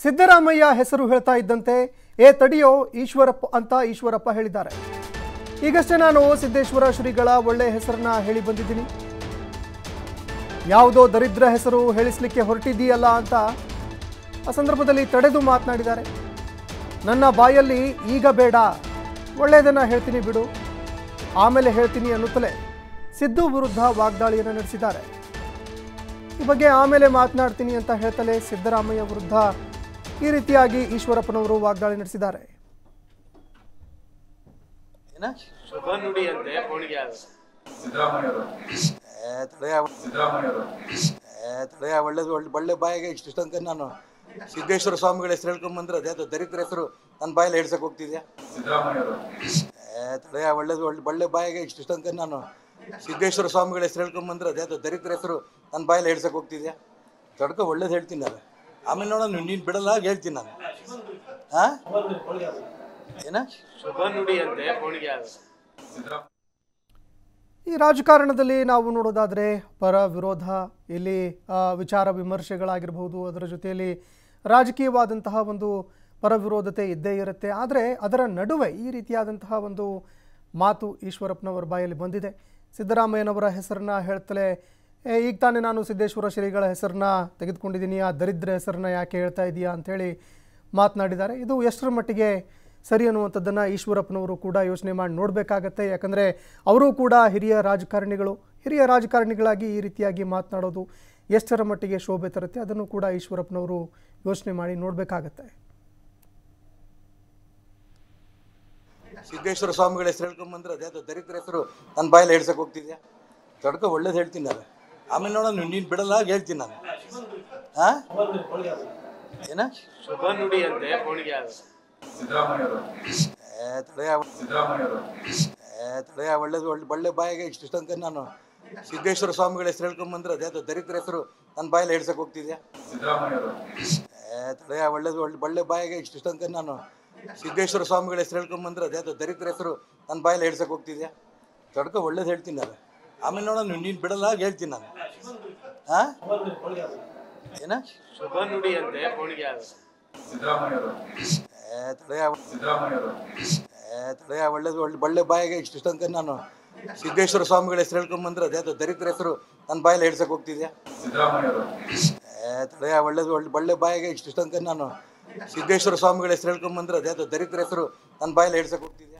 ಸಿದ್ದರಾಮಯ್ಯ ಹೆಸರು ಹೇಳ್ತಾ ಇದ್ದಂತೆ, ಏ ತಡಿಯೋ, ಈಶ್ವರಪ್ಪ ಅಂತ ಈಶ್ವರಪ್ಪ ಹೇಳಿದ್ದಾರೆ. ಈಗಷ್ಟೇ ನಾನು ಸಿದ್ದೇಶ್ವರ ಶ್ರೀಗಳ ಒಳ್ಳೆ ಹೆಸರನ್ನ ಹೇಳಿ ಬಂದಿದ್ದೀನಿ. ಯಾವುದೋ ದರಿದ್ರ ಹೆಸರು ಹೇಳಿಸ್ಲಿಕ್ಕೆ ಹೊರಟಿದೀಯಲ್ಲ ಅಂತ ಆ ಸಂದರ್ಭದಲ್ಲಿ ತಡೆದು ಮಾತನಾಡಿದ್ದಾರೆ. ನನ್ನ ಬಾಯಲ್ಲಿ ಈಗ ಬೇಡ, ಒಳ್ಳೆಯದನ್ನ ಹೇಳ್ತೀನಿ ಬಿಡು. ಆಮೇಲೆ ಹೇಳ್ತೀನಿ ಅನ್ನುತ್ತಲೇ ಸಿದ್ದು ವಿರುದ್ಧ ವಾಗ್ದಾಳಿಯನ್ನು ನಡೆಸಿದ್ದಾರೆ. ಈ ಬಗ್ಗೆ ಆಮೇಲೆ ಮಾತನಾಡ್ತೀನಿ ಅಂತ ಹೇಳ್ತಲೇ ಸಿದ್ದರಾಮಯ್ಯ ವಿರುದ್ಧ ಈ ರೀತಿಯಾಗಿ ಈಶ್ವರಪ್ಪನವರು ವಾಗ್ದಾಳಿ ನಡೆಸಿದ್ದಾರೆ. ಅದು ತಡೆಯ ಸಿದ್ದರಾಮಯ್ಯವರು. ಏ ತಡೆಯ ಒಳ್ಳೇದು ಒಳ್ಳೆ ಒಳ್ಳೆ ಬಾಯಿಗೆ ಇಷ್ಟಿಷ್ಟಂತೆ ನಾನು. ಸಿದ್ದೇಶ್ವರ ಸ್ವಾಮಿಗಳ ಹೆಸರು ಹೇಳ್ಕೊಂಡ್ ಬಂದ್ರೆ ಅದ್ಯಾವುದೋ ದರಿದ್ರ ಹೆಸರು ನನ್ನ ಬಾಯಲ್ಲಿ ಹೇಳ್ಸಕ್ ಹೋಗ್ತಿದ್ಯಾ? ತಡೆಯ ಒಳ್ಳೇದು ಒಳ್ಳೆ ಒಳ್ಳೆ ಬಾಯಿಗೆ ಇಷ್ಟಿಷ್ಟಂತೆ ನಾನು. ಸಿದ್ದೇಶ್ವರ ಸ್ವಾಮಿಗಳ ಹೆಸರು ಹೇಳ್ಕೊಂಡ್ ಬಂದ್ರೆ ಅದ್ಯಾವುದೋ ದರಿದ್ರ ಹೆಸರು ನನ್ನ ಬಾಯಲ್ಲಿ ಹೇಳ್ಸಕ್ ಹೋಗ್ತಿದ್ಯಾ? ತಡ್ಕೊ ಒಳ್ಳೇದು ಹೇಳ್ತೀನಿ ನಾನು. ಆಮೇಲೆ ನೋಡೋಣ ನೀನು ಬಿಡಲ್ಲ ಹೇಳ್ತೀನಿ ನಾನು. ಏನ? ಈ ರಾಜಕಾರಣದಲ್ಲಿ ನಾವು ನೋಡೋದಾದರೆ ಪರ ವಿರೋಧ ಇಲ್ಲಿ ವಿಚಾರ ವಿಮರ್ಶೆಗಳಾಗಿರ್ಬೋದು ಅದರ ಜೊತೆಯಲ್ಲಿ ರಾಜಕೀಯವಾದಂತಹ ಒಂದು ಪರ ವಿರೋಧತೆ ಇದ್ದೇ ಇರುತ್ತೆ. ಆದರೆ ಅದರ ನಡುವೆ ಈ ರೀತಿಯಾದಂತಹ ಒಂದು ಮಾತು ಈಶ್ವರಪ್ಪನವರ ಬಾಯಲ್ಲಿ ಬಂದಿದೆ. ಸಿದ್ದರಾಮಯ್ಯನವರ ಹೆಸರನ್ನ ಹೇಳ್ತಲೇ "ಏ, ಈಗ ತಾನೇ ನಾನು ಸಿದ್ದೇಶ್ವರ ಶ್ರೀಗಳ ಹೆಸರನ್ನ ತೆಗೆದುಕೊಂಡಿದ್ದೀನಿ. ಆ ದರಿದ್ರ ಹೆಸರನ್ನ ಯಾಕೆ ಹೇಳ್ತಾ ಇದೆಯಾ ಅಂಥೇಳಿ ಮಾತನಾಡಿದ್ದಾರೆ. ಇದು ಎಷ್ಟರ ಮಟ್ಟಿಗೆ ಸರಿ ಅನ್ನುವಂಥದ್ದನ್ನು ಈಶ್ವರಪ್ಪನವರು ಕೂಡ ಯೋಚನೆ ಮಾಡಿ ನೋಡಬೇಕಾಗತ್ತೆ. ಯಾಕಂದರೆ ಅವರು ಕೂಡ ಹಿರಿಯ ರಾಜಕಾರಣಿಗಳು. ಹಿರಿಯ ರಾಜಕಾರಣಿಗಳಾಗಿ ಈ ರೀತಿಯಾಗಿ ಮಾತನಾಡೋದು ಎಷ್ಟರ ಮಟ್ಟಿಗೆ ಶೋಭೆ ತರುತ್ತೆ ಅದನ್ನು ಕೂಡ ಈಶ್ವರಪ್ಪನವರು ಯೋಚನೆ ಮಾಡಿ ನೋಡಬೇಕಾಗತ್ತೆ. ಸಿದ್ದೇಶ್ವರ ಸ್ವಾಮಿಗಳ ಹೆಸರು ಹೇಳಿಕೊಂಡು ಬಂದ್ರೆ ಅದು ದರಿದ್ರ ಹೆಸರು. ನನ್ನ ಬಾಯಲ್ಲಿ ಹೇಳ್ಸಕ್ಕೆ ಹೋಗ್ತಿದ್ಯಾ? ತಡ್ಕೊ ಒಳ್ಳೇದು ಹೇಳ್ತೀನಿ ನಾನು. ಆಮೇಲೆ ನೋಡೋಣ, ನೀನು ಬಿಡಲ್ಲ, ಹೇಳ್ತೀನಿ ನಾನು. ಹಾ ಏನ? ಅದು ತಡೆಯ ಒಳ್ಳೇದು, ಒಳ್ಳೆ ಒಳ್ಳೆ ಬಾಯಿಗೆ ಇಷ್ಟು ತನಕ ನಾನು. ಸಿದ್ದೇಶ್ವರ ಸ್ವಾಮಿಗಳ ಹೆಸರು ಹೇಳ್ಕೊಂಡು ಬಂದ್ರೆ ಅದೇ ದರಿದ್ರ ಹೆಸರು. ನನ್ನ ಬಾಯಲ್ಲಿ ಹೇಳ್ಸಕ್ ಹೋಗ್ತಿದ್ಯಾ? ತಡೆಯ ಒಳ್ಳೇದು, ಒಳ್ಳೆ ಒಳ್ಳೆ ಬಾಯಿಗೆ ಇಷ್ಟು ಅಂತ ನಾನು. ಸಿದ್ದೇಶ್ವರ ಸ್ವಾಮಿಗಳ ಹೆಸರು ಹೇಳ್ಕೊಂಡು ಬಂದ್ರೆ ಅದೇ ದರಿದ್ರ ಹೆಸರು. ನನ್ನ ಬಾಯಲ್ಲಿ ಹೇಳ್ಸಕ್ ಹೋಗ್ತಿದ್ಯಾ? ತಡ್ಕೊ, ಒಳ್ಳೇದು ಹೇಳ್ತೀನಿ ನಾನು. ಆಮೇಲೆ ನೋಡೋಣ ನೀನು ಬಿಡಲ್ಲ, ಹೇಳ್ತೀನಿ ನಾನು. ಹಾ ಏನ? ಅದು ತಡೆಯ ಒಳ್ಳೇದು, ಒಳ್ಳೆ ಬಳ್ಳೆ ಬಾಯಿಗೆ ಇಷ್ಟು ತನಕ ನಾನು ಸಿದ್ದೇಶ್ವರ ಸ್ವಾಮಿಗಳ ಹೆಸರು ಹೇಳ್ಕೊಂಡ್ ಬಂದ್ರೆ ಅದ್ಯಾವುದೋ ದರಿದ್ರ ಹೆಸರು ನನ್ನ ಬಾಯಲ್ಲಿ ಹೇಳ್ಸಕ್ ಹೋಗ್ತಿದ್ಯಾ? ತಡೆಯ ಒಳ್ಳೇದು, ಒಳ್ಳೆ ಬಳ್ಳೆ ಬಾಯಿಗೆ ಇಷ್ಟು ತನಕ ನಾನು ಸಿದ್ದೇಶ್ವರ ಸ್ವಾಮಿಗಳ ಹೆಸರು ಹೇಳ್ಕೊಂಡ್ ಬಂದ್ರೆ ಅದ್ಯಾವುದೋ ದರಿದ್ರ ಹೆಸರು ನನ್ನ ಬಾಯಲ್ಲಿ ಹೇಳ್ಸಕ್ ಹೋಗ್ತಿದ್ಯಾ?